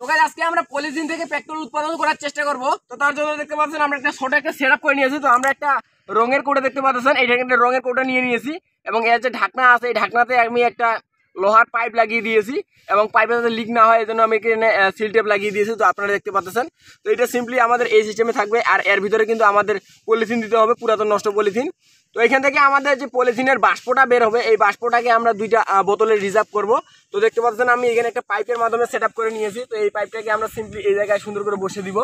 তো আজকে আমরা পলিথিন থেকে পেট্রোল উৎপাদন করার চেষ্টা করব। তো তার জন্য দেখতে পাচ্ছেন, আমরা একটা ছোট একটা সেট করে নিয়েছি। তো আমরা একটা রঙের কোটা দেখতে পাচ্ছেন এইটা রঙের কোটা নিয়ে নিয়েছি। এবং এর যে ঢাকনা আছে, এই ঢাকনাতে আমি একটা লোহার পাইপ লাগিয়ে দিয়েছি এবং পাইপে যাতে লিক না হয় এই জন্য আমি এখানে সিল টেপ লাগিয়ে দিয়েছি, তো আপনারা দেখতে পাচ্ছেন। তো এটা সিম্পলি আমাদের এই সিস্টেমে থাকবে, আর এর ভিতরে কিন্তু আমাদের পলিথিন দিতে হবে, পুরাতন নষ্ট পলিথিন তো এখান থেকে আমাদের যে পলিথিনের বাষ্পটা বের হবে, এই বাষ্পটাকে আমরা দুইটা বোতলে রিজার্ভ করব। তো দেখতে পাচ্ছেন আমি এখানে একটা পাইপের মাধ্যমে সেট করে নিয়েছি, তো এই পাইপটাকে আমরা সিম্পলি এই জায়গায় সুন্দর করে বসে দিব।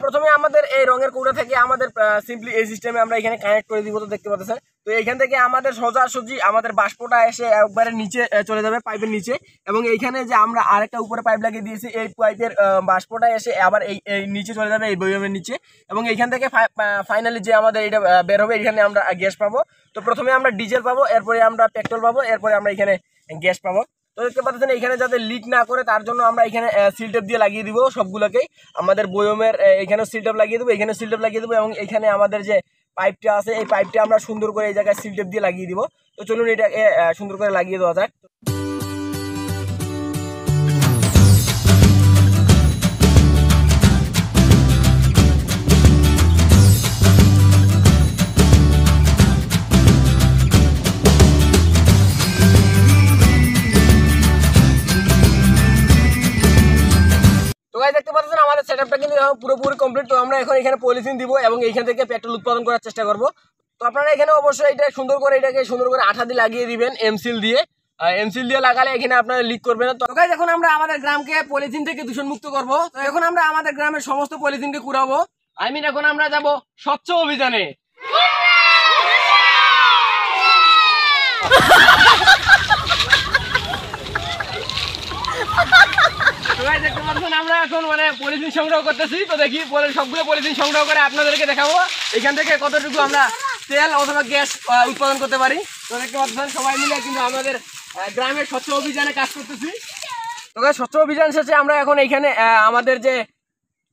প্রথমে আমাদের এই রঙের কৌটা থেকে আমাদের সিম্পলি এই সিস্টেমে আমরা এখানে কানেক্ট করে দিব তো দেখতে পাচ্ছেন। তো এইখান থেকে আমাদের সোজাসুজি আমাদের বাষ্পটা এসে একবারে নিচে চলে যাবে পাইপের নিচে। এবং এইখানে যে আমরা আরেকটা উপরে পাইপ লাগিয়ে দিয়েছি, এই পাইপের বাষ্পটা এসে আবার এই এই নিচে চলে যাবে, এই বয়মের নিচে। এবং এইখান থেকে ফাইনালি যে আমাদের এটা বের হবে, এখানে আমরা গ্যাস পাবো। তো প্রথমে আমরা ডিজেল পাবো, এরপরে আমরা পেট্রোল পাবো, এরপরে আমরা এখানে গ্যাস পাবো। তো দেখতে পাচ্ছেন, এখানে যাতে লিক না করে, তার জন্য আমরা এখানে সিলটেপ দিয়ে লাগিয়ে দিব সবগুলোকেই। আমাদের বয়মের এখানে সিলটেপ লাগিয়ে দেবো এখানে সিলটেপ লাগিয়ে দেবো এবং এখানে আমাদের যে পাইপটা আছে, এই পাইপটা আমরা সুন্দর করে এই জায়গায় সিলটেপ দিয়ে লাগিয়ে দিব। তো চলুন এটাকে সুন্দর করে লাগিয়ে দেওয়া যাক। দেখতে পাচ্ছেন আমাদের সেটআপটা কিন্তু এখন পুরোপুরি কমপ্লিট তো আমরা এখন এখানে পলিথিন দিব এবং এইখান থেকে পেট্রোল উৎপাদন করার চেষ্টা করব। তো আপনারা এখানে অবশ্যই এটা সুন্দর করে এটাকে সুন্দর করে আঠা দিয়ে লাগিয়ে দিবেন এমসিল দিয়ে। এমসিল দিয়ে লাগালে এখানে আপনারা লিক করবে না। তো গাইজ এখন আমরা আমাদের গ্রামকে পলিথিন থেকে দূষণ মুক্ত করব। তো এখন আমরা আমাদের গ্রামের সমস্ত পলিথিনকে কুড়াবো। আই মিন এখন আমরা যাব স্বচ্ছ অভিযানে তো guys, দেখতে পাচ্ছেন আমরা এখন মানে পলিথিন সংগ্রহ করতেছি। তো দেখি সবগুলো পলিথিন সংগ্রহ করে আপনাদেরকে দেখাবো। এখান থেকে কতটুকু আমরা তেল অথবা গ্যাস উৎপাদন করতে পারি। তো দেখতে পাচ্ছেন সবাই মিলে কিন্তু আমাদের গ্রামের স্বচ্ছ অভিযানে কাজ করতেছি। তো স্বচ্ছ অভিযান শেষে আমরা এখন এইখানে আমাদের যে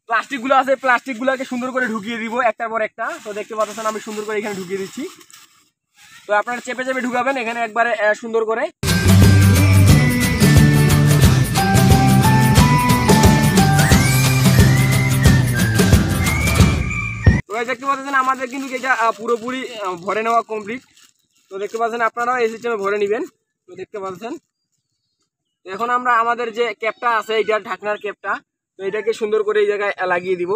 প্লাস্টিকগুলো আছে প্লাস্টিক গুলোকে সুন্দর করে ঢুকিয়ে দিব একটার পর একটা। তো দেখতে পাচ্ছেন আমি সুন্দর করে এখানে ঢুকিয়ে দিচ্ছি। তো আপনারা চেপে চেপে ঢুকাবেন এখানে একবারে সুন্দর করে। দেখতে পাচ্ছেন আমাদের কিন্তু এটা পুরোপুরি ভরে নেওয়া কমপ্লিট তো দেখতে পাচ্ছেন আপনারাও এই সিস্টেমে ভরে নেবেন। তো দেখতে পাচ্ছেন। এখন আমরা আমাদের যে ক্যাপটা আছে এইটার ঢাকনার ক্যাপটা তো এটাকে সুন্দর করে এই জায়গায় লাগিয়ে দিব।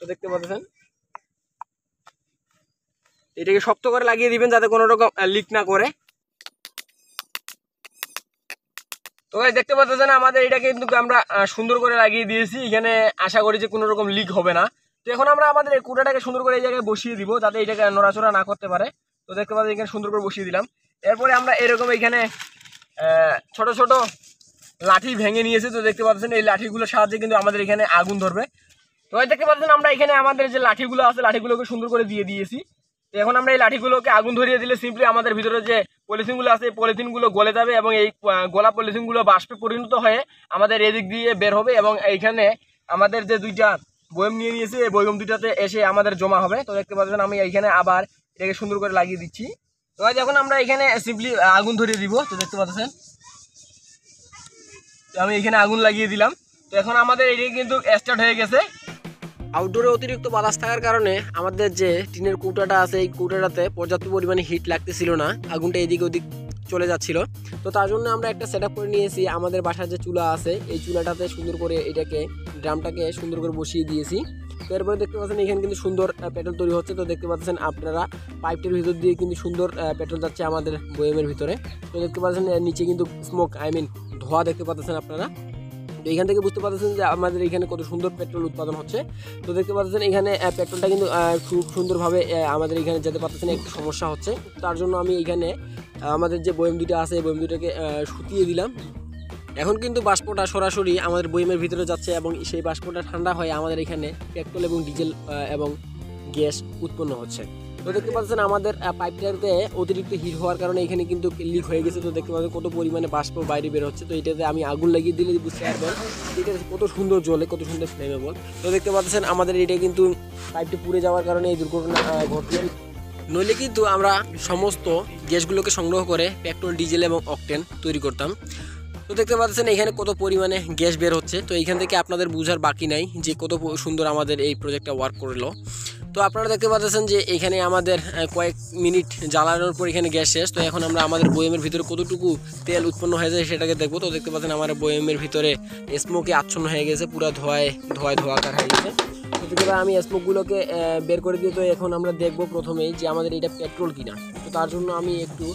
তো দেখতে পাচ্ছেন। এটাকে শক্ত করে লাগিয়ে দিবেন যাতে কোনো রকম লিক না করে। তো guys, দেখতে পাচ্ছেন আমাদের এটাকে কিন্তু আমরা সুন্দর করে লাগিয়ে দিয়েছি। এখানে আশা করি যে কোনো রকম লিক হবে না। তো এখন আমরা আমাদের এই কুটাটাকে সুন্দর করে এই জায়গায় বসিয়ে দিব, যাতে এটাকে নড়াচড়া না করতে পারে। তো দেখতে পাচ্ছেন এখানে সুন্দর করে বসিয়ে দিলাম। এরপরে আমরা এরকম এখানে ছোট ছোট লাঠি ভেঙে নিয়েছি। তো দেখতে পাচ্ছেন এই লাঠিগুলোর সাহায্যে কিন্তু আমাদের এখানে আগুন ধরবে। তো দেখতে পাচ্ছেন আমরা এখানে আমাদের যে লাঠিগুলো আছে, লাঠিগুলোকে সুন্দর করে দিয়ে দিয়েছি। তো এখন আমরা এই লাঠিগুলোকে আগুন ধরিয়ে দিলে সিম্পলি আমাদের ভিতরে যে পলিথিনগুলো আছে, এই পলিথিনগুলো গলে যাবে এবং এই গলা পলিথিনগুলো বাষ্পে পরিণত হয়ে আমাদের এদিক দিয়ে বের হবে এবং এইখানে আমাদের যে দুইটা বয়ম নিয়ে নিয়েছি, এই বয়ম দুটাতে এসে আমাদের জমা হবে। তো দেখতে পাচ্ছেন আমি এইখানে আবার এটাকে সুন্দর করে লাগিয়ে দিচ্ছি। তো এখন আমরা এখানে সিম্পলি আগুন ধরিয়ে দিব, তো দেখতে পাচ্ছেন। তো আমি এখানে আগুন লাগিয়ে দিলাম। তো এখন আমাদের এটি কিন্তু স্টার্ট হয়ে গেছে। আউটডোরে অতিরিক্ত বাতাস থাকার কারণে আমাদের যে টিনের কৌটাটা আছে, এই কৌটাটাতে পর্যাপ্ত পরিমাণে হিট লাগতেছিল না। আগুনটা এদিক ওদিক চলে যাচ্ছিল। তো তার জন্য আমরা একটা সেট করে নিয়েছি। আমাদের বাসার যে চুলা আছে, এই চুলাটাতে সুন্দর করে এটাকে, ড্রামটাকে সুন্দর করে বসিয়ে দিয়েছি। তো এরপরে দেখতে পাচ্ছেন এখানে কিন্তু সুন্দর পেট্রোল তৈরি হচ্ছে। তো দেখতে পাচ্ছেন আপনারা পাইপটির ভিতর দিয়ে কিন্তু সুন্দর পেট্রোল যাচ্ছে আমাদের বয়েমের ভিতরে। তো দেখতে পাচ্ছেন নিচে কিন্তু স্মোক আই মিন ধোয়া দেখতে পাচ্ছেন আপনারা। তো এখান থেকে বুঝতে পারতেছেন যে আমাদের এখানে কত সুন্দর পেট্রোল উৎপাদন হচ্ছে। তো দেখতে পাচ্ছেন এখানে পেট্রোলটা কিন্তু খুব সুন্দরভাবে আমাদের এখানে যেতে পারতেছেন, একটু সমস্যা হচ্ছে। তার জন্য আমি এখানে আমাদের যে বয়েম দুটো আছে বয়েম দুটোকে শুকিয়ে দিলাম। এখন কিন্তু বাষ্পটা সরাসরি আমাদের বয়েমের ভিতরে যাচ্ছে এবং সেই বাষ্পটা ঠান্ডা হয়ে আমাদের এখানে পেট্রোল এবং ডিজেল এবং গ্যাস উৎপন্ন হচ্ছে। তো দেখতে পাচ্ছেন আমাদের পাইপটাতে অতিরিক্ত হিট হওয়ার কারণে এখানে কিন্তু লিক হয়ে গেছে। তো দেখতে পাচ্ছেন কত পরিমাণে বাষ্প বাইরে বের হচ্ছে। তো এটাতে আমি আগুন লাগিয়ে দিলে বুঝতে পারবেন এটা কত সুন্দর জ্বলে কত সুন্দর ফ্লেমেবল তো দেখতে পাচ্ছেন আমাদের এটা কিন্তু পাইপটি পুড়ে যাওয়ার কারণে এই দুর্ঘটনা ঘটলো নইলে কিন্তু আমরা সমস্ত গ্যাসগুলোকে সংগ্রহ করে পেট্রোল, ডিজেল এবং অকটেন তৈরি করতাম। তো দেখতে পাচ্ছেন এখানে কত পরিমাণে গ্যাস বের হচ্ছে। তো এইখান থেকে আপনাদের বোঝার বাকি নাই যে কত সুন্দর আমাদের এই প্রজেক্টটা ওয়ার্ক করল। তো আপনারা দেখতে পাচ্ছেন যে এখানে আমাদের কয়েক মিনিট জ্বালানোর পর এখানে গ্যাস শেষ। তো এখন আমরা আমাদের বয়েমের ভিতরে কতটুকু তেল উৎপন্ন হয়ে যায় সেটাকে দেখব। তো দেখতে পাচ্ছেন আমার বয়েমের ভিতরে স্মোকে আচ্ছন্ন হয়ে গেছে, পুরো ধোয়ায় ধোয়ায় ধোয়াকার হয়ে গেছে। দেখতে আমি স্মোকগুলোকে বের করে দিয়ে তো এখন আমরা দেখব প্রথমেই যে আমাদের এটা পেট্রোল কিনা। তো তার জন্য আমি একটু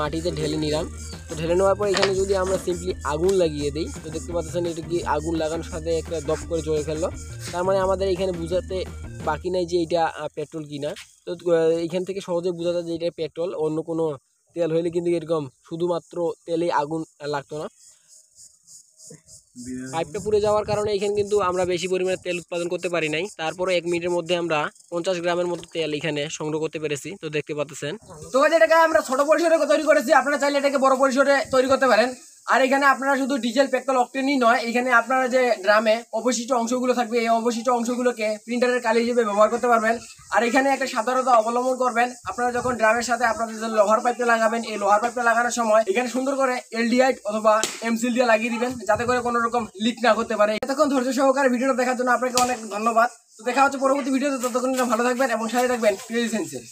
মাটিতে ঢেলে নিলাম। তো ঢেলে নেওয়ার পর এখানে যদি আমরা সিম্পলি আগুন লাগিয়ে দিই, তো দেখতে পাচ্ছেন এটা কি আগুন লাগানোর সাথে একটা দপ করে জ্বলে ফেলল। তার মানে আমাদের এখানে বোঝাতে বাকি নাই যে এটা পেট্রোল কিনা। তো এখান থেকে সহজে বোঝা যায় যে এটা পেট্রোল অন্য কোনো তেল হইলে কিন্তু এরকম শুধুমাত্র তেলেই আগুন লাগতো না। পাইপটা পুড়ে যাওয়ার কারণে এখানে কিন্তু আমরা বেশি পরিমাণে তেল উৎপাদন করতে পারি নাই। তারপরে এক মিনিটের মধ্যে আমরা পঞ্চাশ গ্রামের মতো তেল এখানে সংগ্রহ করতে পেরেছি, তো দেখতে পাচ্ছেন। তো এটাকে আমরা ছোট পরিসরে তৈরি করেছি, আপনারা চাইলে এটাকে বড় পরিসরে তৈরি করতে পারেন। আর এখানে আপনারা শুধু ডিজেল পেট্রোল অক্টেনই নয়, এখানে আপনারা যে ড্রামে অবশিষ্ট অংশগুলো থাকবে, এই অবশিষ্ট অংশগুলোকে প্রিন্টারের কালি হিসেবে ব্যবহার করতে পারবেন। আর এখানে একটা সাধারণতা অবলম্বন করবেন, আপনারা যখন ড্রামের সাথে আপনাদের যে লোহার পাইপটা লাগাবেন, এই লোহার পাইপটা লাগানোর সময় এখানে সুন্দর করে এলডিআইট অথবা এমসিল দিয়ে লাগিয়ে দিবেন, যাতে করে কোনো রকম লিক না করতে পারে। এতক্ষণ ধৈর্য সহকারে ভিডিওটা দেখার জন্য আপনাকে অনেক ধন্যবাদ। তো দেখা হচ্ছে পরবর্তী ভিডিওতে ততক্ষণ ভালো থাকবেন এবং সাথে থাকবেন ক্রেজি সেন্সের